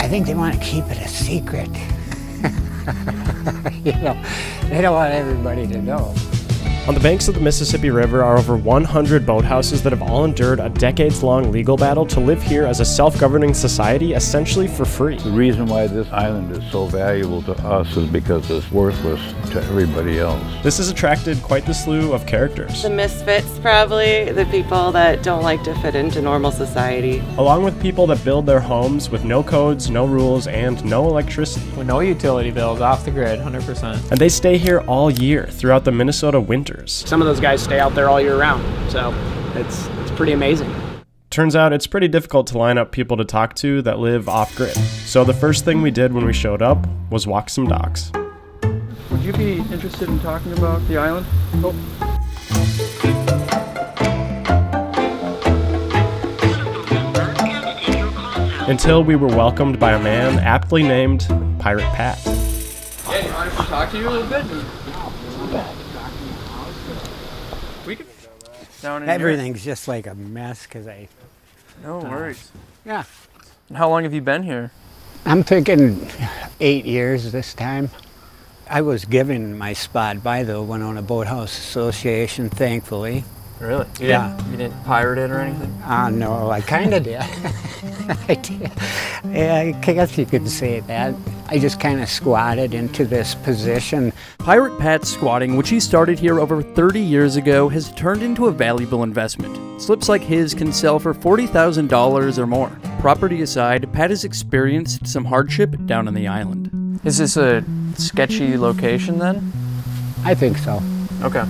I think they want to keep it a secret. you know, they don't want everybody to know. On the banks of the Mississippi River are over 100 boathouses that have all endured a decades long legal battle to live here as a self governing society essentially for free. The reason why this island is so valuable to us is because it's worthless to everybody else. This has attracted quite the slew of characters. The misfits, probably, the people that don't like to fit into normal society. Along with people that build their homes with no codes, no rules, and no electricity. With no utility bills, off the grid, 100%. And they stay here all year throughout the Minnesota winter. Some of those guys stay out there all year round, so it's it's pretty amazing. Turns out it's pretty difficult to line up people to talk to that live off grid. So the first thing we did when we showed up was walk some docks. Would you be interested in talking about the island? Oh. Until we were welcomed by a man aptly named Pirate Pat. Yeah, you want to talk to you a little bit? We could down in Everything's just like a mess because I. Here. No worries. Yeah. How long have you been here? I'm thinking eight years this time. I was given my spot by the Winona Boathouse Association, thankfully. Really? You Yeah. Didn't, you didn't pirate it or anything? Uh, no, I kind of did. I did. Yeah, I guess you could say that. I just kind of squatted into this position. Pirate Pat's squatting, which he started here over 30 years ago, has turned into a valuable investment. Slips like his can sell for $40,000 or more. Property aside, Pat has experienced some hardship down on the island. Is this a sketchy location then? I think so. Okay.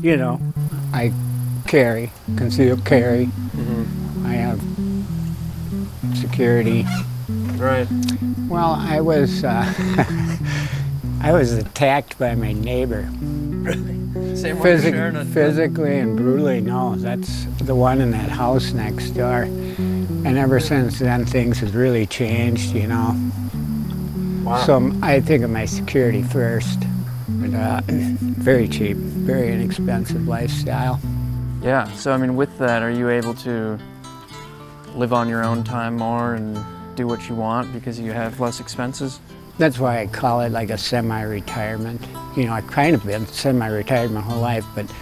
You know, I carry, concealed carry. Mm-hmm. I have security. Right. Well, I was uh, I was attacked by my neighbor. Same one Physic- sharing a- physically and brutally. No, that's the one in that house next door. And ever since then, things have really changed. You know. Wow. So I think of my security first. But, uh, very cheap, very inexpensive lifestyle. Yeah. So I mean, with that, are you able to live on your own time more and do what you want because you have less expenses? That's why I call it like a semi-retirement. You know, I've kind of been semi-retired my whole life, but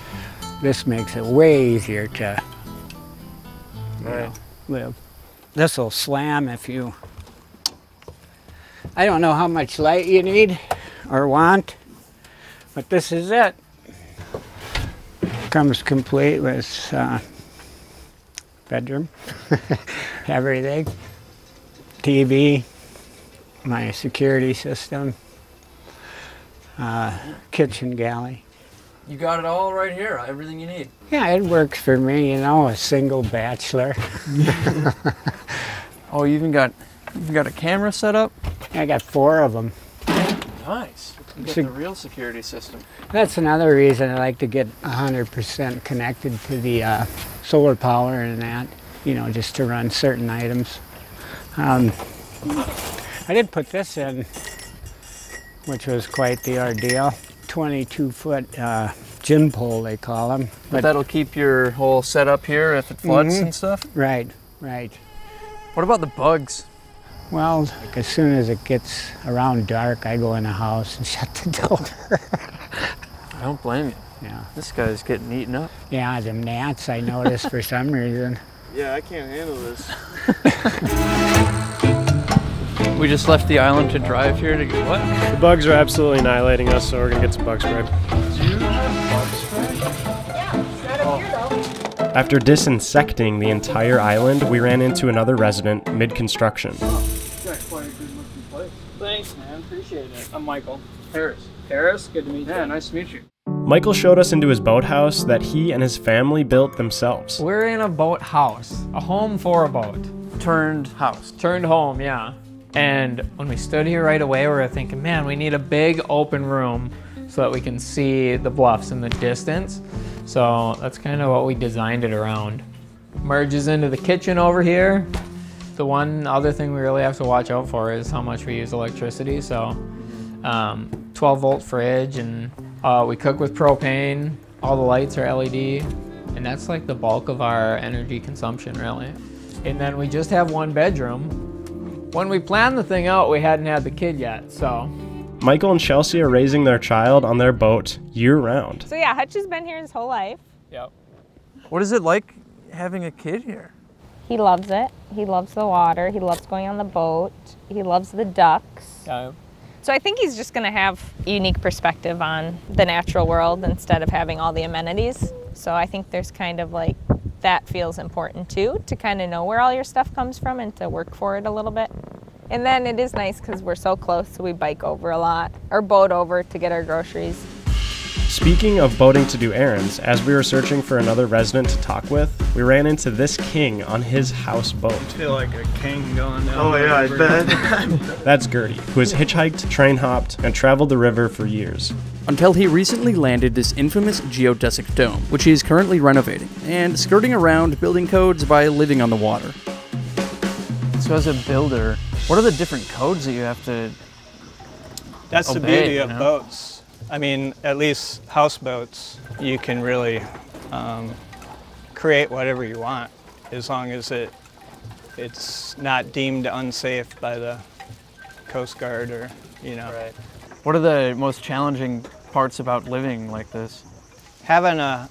this makes it way easier to you know, live. This will slam if you. I don't know how much light you need or want, but this is it. Comes complete with uh, bedroom, everything, TV, my security system, uh, kitchen galley. You got it all right here. Everything you need. Yeah, it works for me, you know, a single bachelor. Oh, you even got you even got a camera set up. I got four of them. Nice. You Sec- the real security system. That's another reason I like to get 100% connected to the uh, solar power and that, you know, just to run certain items. Um, I did put this in, which was quite the ordeal. 22 foot uh, gin pole, they call them. But that'll keep your whole setup here if it floods Mhm. and stuff. Right, right. What about the bugs? Well, like as soon as it gets around dark, I go in the house and shut the door. I don't blame you. yeah, This guy's getting eaten up. yeah, them gnats I noticed for some reason. Yeah, I can't handle this. we just left the island to drive here to get what? The bugs are absolutely annihilating us, so we're gonna get some bug spray. After disinsecting the entire island, we ran into another resident mid construction. Oh, Thanks, man. Appreciate it. I'm Michael Harris. Harris, good to meet you. Yeah, nice to meet you. Michael showed us into his boathouse that he and his family built themselves. We're in a boat house, a home for a boat. Turned house. Turned home, yeah. And when we stood here right away, we were thinking, man, we need a big open room so that we can see the bluffs in the distance. So that's kind of what we designed it around. Merges into the kitchen over here. The one other thing we really have to watch out for is how much we use electricity. So um, 12 volt fridge and uh, we cook with propane. All the lights are LED and that's like the bulk of our energy consumption really. And then we just have one bedroom when we planned the thing out, we hadn't had the kid yet, so Michael and Chelsea are raising their child on their boat year round. So yeah, Hutch has been here his whole life. yep. What is it like having a kid here? He loves it. He loves the water. He loves going on the boat. He loves the ducks. Yeah. So I think he's just going to have a unique perspective on the natural world instead of having all the amenities. So I think there's kind of like that feels important too to kind of know where all your stuff comes from and to work for it a little bit. And then it is nice because we're so close, so we bike over a lot or boat over to get our groceries. Speaking of boating to do errands, as we were searching for another resident to talk with, we ran into this king on his houseboat. feel like a king going down. Oh yeah, I bet. That's Gertie, who has hitchhiked, train hopped, and traveled the river for years. Until he recently landed this infamous geodesic dome, which he is currently renovating, and skirting around building codes by living on the water. So as a builder, what are the different codes that you have to That's the obey, beauty you of know? boats. I mean, at least houseboats, you can really um, create whatever you want as long as it it's not deemed unsafe by the Coast Guard or you know. Right. What are the most challenging parts about living like this? Having a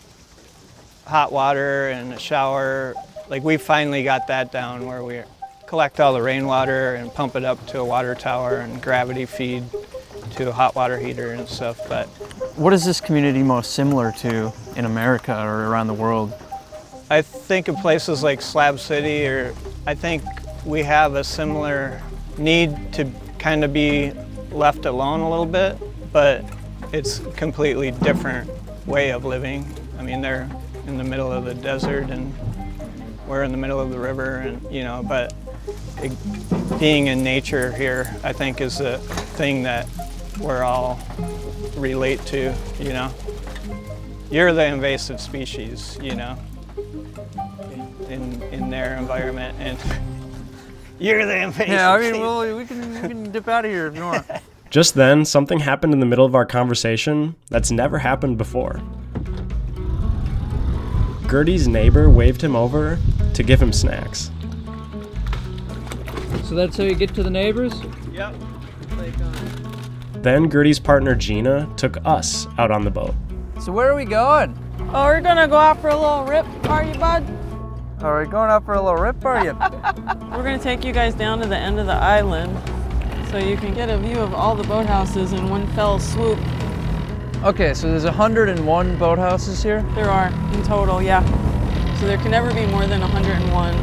hot water and a shower, like we finally got that down where we collect all the rainwater and pump it up to a water tower and gravity feed to a hot water heater and stuff. But What is this community most similar to in America or around the world? I think of places like Slab City, or I think we have a similar need to kind of be left alone a little bit, but it's a completely different way of living. I mean, they're in the middle of the desert and we're in the middle of the river, and you know, but it, being in nature here, I think, is a thing that we're all relate to, you know. You're the invasive species, you know in in their environment and you're the invasive species. Yeah, I mean, well, we can, we can dip out of here if you want. Just then, something happened in the middle of our conversation that's never happened before. Gertie's neighbor waved him over to give him snacks. So that's how you get to the neighbors? Yep. Uh, Then Gertie's partner Gina took us out on the boat. So where are we going? Oh, we're gonna go out for a little rip, are you, bud? Are we going out for a little rip, are you? We're gonna take you guys down to the end of the island so you can get a view of all the boathouses in one fell swoop. okay, so there's 101 boathouses here? There are in total, yeah. So there can never be more than 101.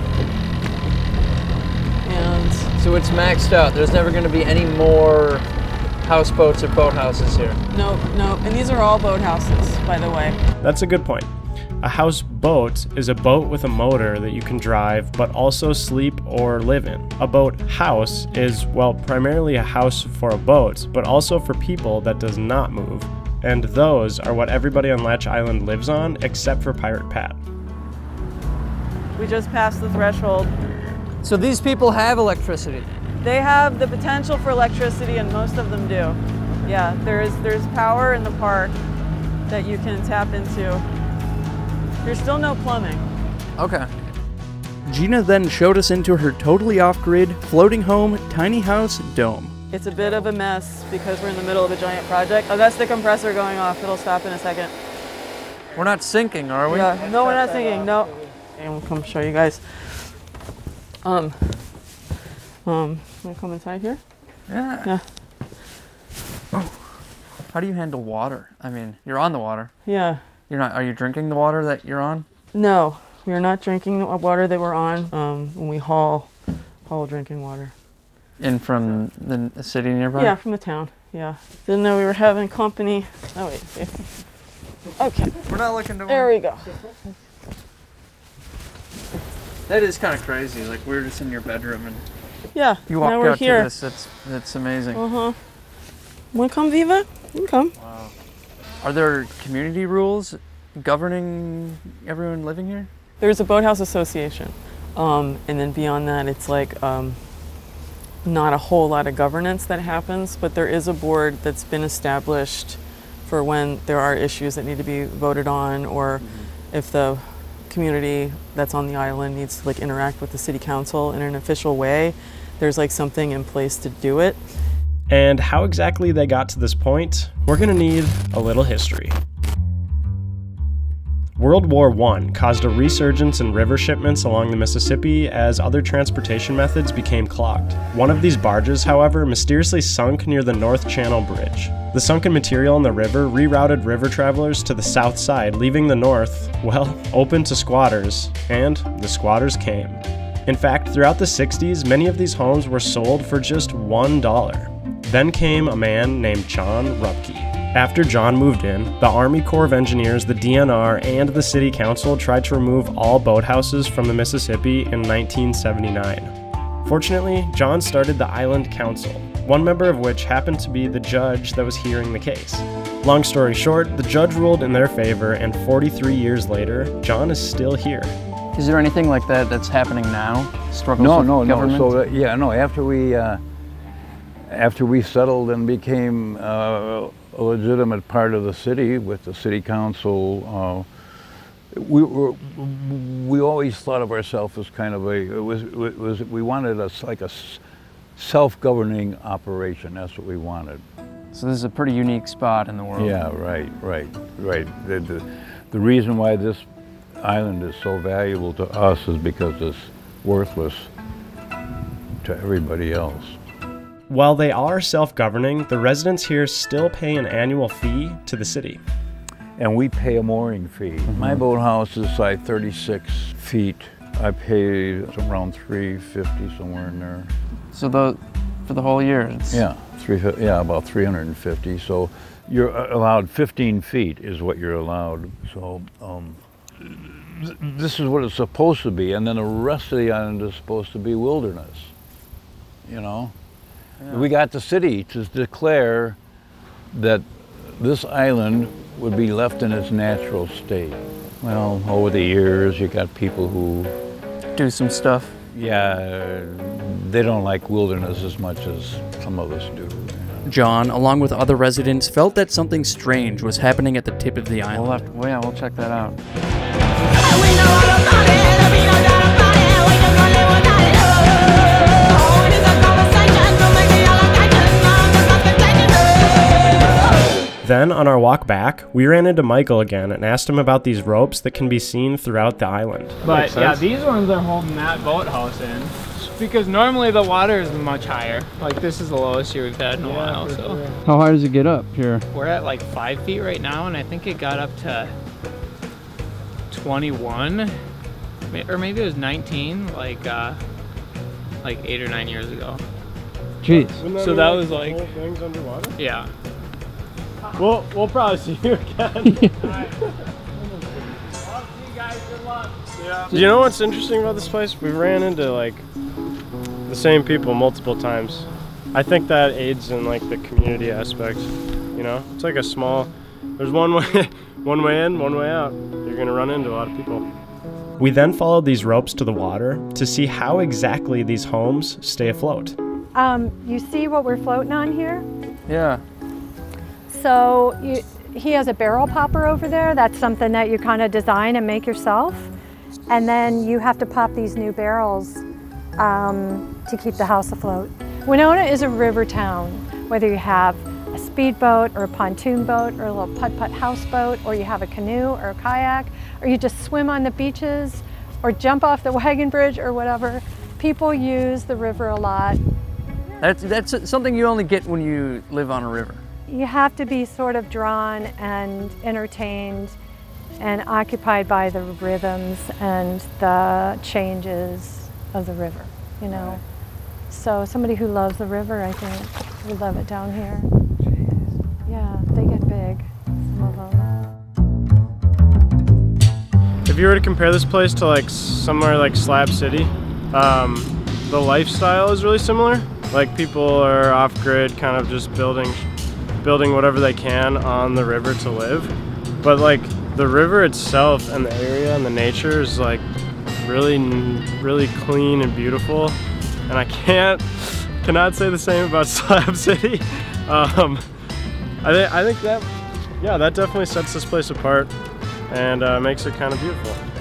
And So it's maxed out. There's never going to be any more houseboats or boathouses here. no, no, and these are all boathouses, by the way. That's a good point. A houseboat is a boat with a motor that you can drive but also sleep or live in. A boat house is, well, primarily a house for a boat, but also for people that does not move. And those are what everybody on Latsch Island lives on except for Pirate Pat. We just passed the threshold. So these people have electricity. They have the potential for electricity, and most of them do. Yeah, there is there's power in the park that you can tap into. There's still no plumbing. Okay. Gina then showed us into her totally off grid, floating home, tiny house dome. It's a bit of a mess because we're in the middle of a giant project. Oh, that's the compressor going off. It'll stop in a second. We're not sinking, are we? Yeah, no, we're not sinking. No. And we'll come show you guys. Um. Um. Wanna come inside here? Yeah. Yeah. How do you handle water? I mean, you're on the water. Yeah. You're not. Are you drinking the water that you're on? No, we are not drinking the water that we're on. Um, when we haul, haul drinking water. In from the, the city nearby. Yeah, from the town. Yeah. Didn't know we were having company. Oh wait. wait. Okay. We're not looking to. There we go. That is kind of crazy. Like we're just in your bedroom and Yeah. you walk now we're out here. to this. That's that's amazing. Uh huh. Want to come, Viva? You can come. Are there community rules governing everyone living here? There's a boathouse association, um, and then beyond that, it's like um, not a whole lot of governance that happens, but there is a board that's been established for when there are issues that need to be voted on, or if the community that's on the island needs to like interact with the city council in an official way. there's like something in place to do it. And how exactly they got to this point, we're gonna need a little history. World War I caused a resurgence in river shipments along the Mississippi as other transportation methods became clogged. One of these barges, however, mysteriously sunk near the North Channel Bridge. The sunken material in the river rerouted river travelers to the south side, leaving the north, well, open to squatters, and the squatters came. In fact, throughout the 60s, many of these homes were sold for just $1. Then came a man named John Rupke. After John moved in, the Army Corps of Engineers, the DNR, and the City Council tried to remove all boathouses from the Mississippi in 1979. Fortunately, John started the Island Council, one member of which happened to be the judge that was hearing the case. Long story short, the judge ruled in their favor, and 43 years later, John is still here. Is there anything like that that's happening now? Struggles No, with no, government? no. So uh, yeah, no. After we uh, after we settled and became uh, a legitimate part of the city with the city council, uh, we were we always thought of ourselves as kind of a it was it was we wanted us like a s- self-governing operation. That's what we wanted. So this is a pretty unique spot in the world. Yeah, right, right, right. The, the, the reason why this island is so valuable to us is because it's worthless to everybody else. While they are self governing, the residents here still pay an annual fee to the city. And we pay a mooring fee. My mm-hmm. boathouse is like 36 feet. I pay around 350 somewhere in there. So the for the whole year, it's Yeah, three, yeah, about 350. So you're uh, allowed 15 feet is what you're allowed. So um, th- this is what it's supposed to be, and then the rest of the island is supposed to be wilderness. You know, we got the city to declare that this island would be left in its natural state. Well, over the years, you got people who do some stuff. yeah, they don't like wilderness as much as some of us do. John, along with other residents, felt that something strange was happening at the tip of the We'll island. have to, well, yeah, we'll check that out. Then, on our walk back, we ran into Michael again and asked him about these ropes that can be seen throughout the island. But yeah, these ones are holding that boathouse in. Because normally the water is much higher. Like this is the lowest year we've had in a while. So How high does it get up here? we're at like five feet right now, and I think it got up to 21, or maybe it was 19, like uh, like eight or nine years ago. Jeez. So that was like, things underwater. yeah. We'll we'll probably see you again. You know what's interesting about this place? We ran into like the same people multiple times. I think that aids in like the community aspect. You know, it's like a small. There's one way, one way in, one way out. You're gonna run into a lot of people. We then followed these ropes to the water to see how exactly these homes stay afloat. Um, you see what we're floating on here? Yeah. So you, he has a barrel popper over there. That's something that you kind of design and make yourself. And then you have to pop these new barrels um, to keep the house afloat. Winona is a river town, whether you have a speedboat or a pontoon boat or a little putt-putt houseboat or you have a canoe or a kayak or you just swim on the beaches or jump off the wagon bridge or whatever. People use the river a lot. That's that's something you only get when you live on a river. You have to be sort of drawn and entertained and occupied by the rhythms and the changes of the river, you know. So somebody who loves the river, I think, would love it down here. Yeah, they get big, some of them. If you were to compare this place to like somewhere like Slab City, um, the lifestyle is really similar. Like people are off grid, kind of just building, building whatever they can on the river to live. But like the river itself and the area and the nature is like really, really clean and beautiful. And I can't, cannot say the same about Slab City. Um, I think I think that, yeah, that definitely sets this place apart and uh, makes it kind of beautiful.